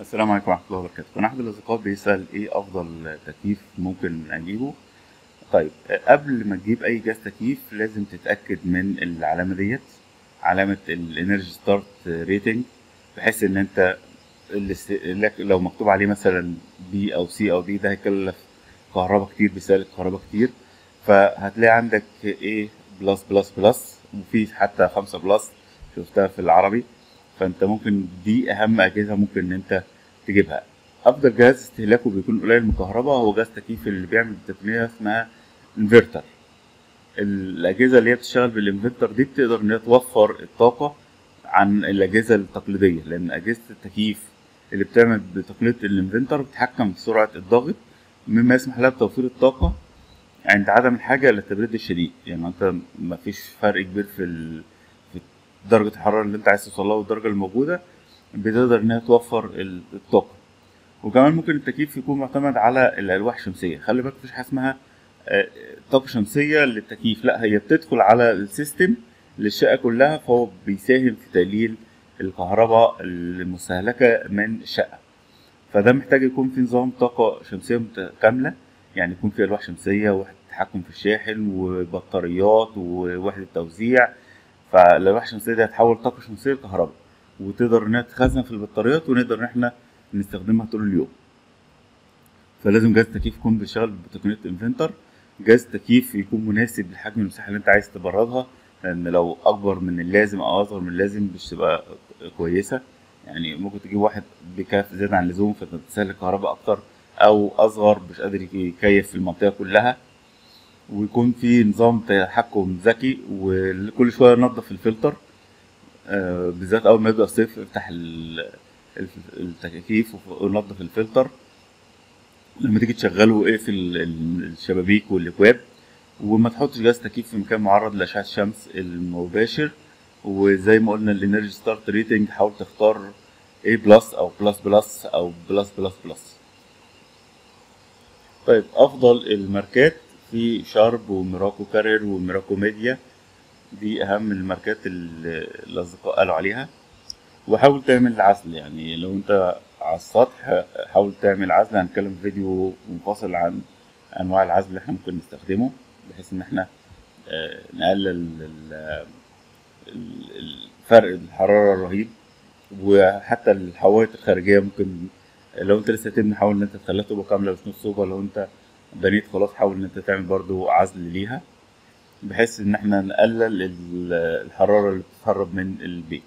السلام عليكم ورحمة الله وبركاته. كان أحد الأصدقاء بيسأل إيه أفضل تكييف ممكن أجيبه طيب قبل ما تجيب أي جهاز تكييف لازم تتأكد من العلامة ديت علامة ال energy star rating بحيث الاست- لك- لو مكتوب عليه مثلا B أو C أو D ده هيكلف كهرباء كتير بيستهلك كهرباء كتير. فهتلاقي عندك A plus plus plus وفي حتى خمسة plus شفتها في العربي. فانت ممكن دي اهم اجهزة ممكن ان انت تجيبها. افضل جهاز استهلاكه بيكون قليل من الكهرباء هو جهاز تكييف اللي بيعمل تقنيه اسمها انفرتر الاجهزة اللي هي بتشتغل بالانفرتر دي بتقدر ان هي توفر الطاقة عن الاجهزة التقليدية لأن اجهزة التكييف اللي بتعمل بتقنيه الانفرتر بتتحكم في سرعة الضغط مما يسمح لها بتوفير الطاقة عند عدم الحاجة للتبريد الشديد. يعني انت مفيش فرق كبير في درجة الحرارة اللي انت عايز توصلها والدرجة الموجودة بتقدر انها توفر ال- الطاقة. وكمان ممكن التكييف يكون معتمد على الألواح الشمسية. خلي بالك مفيش حاجة اسمها آه، طاقة شمسية للتكييف. لا هي بتدخل على السيستم للشقة كلها فهو بيساهم في تقليل الكهرباء المستهلكة من الشقة. فده محتاج يكون في نظام طاقة شمسية متكاملة. يعني يكون في ألواح شمسية ووحده تحكم في الشاحن وبطاريات ووحده توزيع فالالواح الشمسيه دي هتحول طاقة شمسية لكهرباء وتقدر إنها تخزن في البطاريات ونقدر إن إحنا نستخدمها طول اليوم. فلازم جهاز التكييف يكون بيشتغل بتقنية إنفنتر. جهاز التكييف يكون مناسب لحجم المساحة اللي أنت عايز تبردها لأن لو أكبر من اللازم أو أصغر من اللازم مش تبقى كويسة. يعني ممكن تجيب واحد بيكيف زيادة عن اللزوم فتستهلك كهرباء أكتر أو أصغر مش قادر يكيف في المنطقة كلها. ويكون في نظام تحكم ذكي وكل شوية ننظف الفلتر آه، بالذات أول ما يبدأ الصيف افتح التكييف ونظف الفلتر. لما تيجي تشغله اقفل ال- الشبابيك والابواب وما تحطش جهاز تكييف في مكان معرض لأشعة الشمس المباشر. وزي ما قلنا ال Energy Star rating حاول تختار A plus أو plus plus أو plus plus plus طيب أفضل الماركات. في Sharp و Miraco Carrier و Miraco Midea. دي أهم الماركات اللي الأصدقاء قالوا عليها. وحاول تعمل عزل يعني. لو أنت على السطح حاول تعمل عزل. هنتكلم في فيديو منفصل عن أنواع العزل اللي إحنا ممكن نستخدمه بحيث إن إحنا آه، نقلل ال- ال- الفرق الحرارة الرهيب. وحتى الحوائط الخارجية ممكن لو أنت لسه تبني حاول إن أنت تخليها تبقى كاملة مش نص لو أنت بنيت خلاص حاول إن أنت تعمل برضو عزل ليها بحيث إن إحنا نقلل ال- الحرارة اللي بتتهرب من البيت.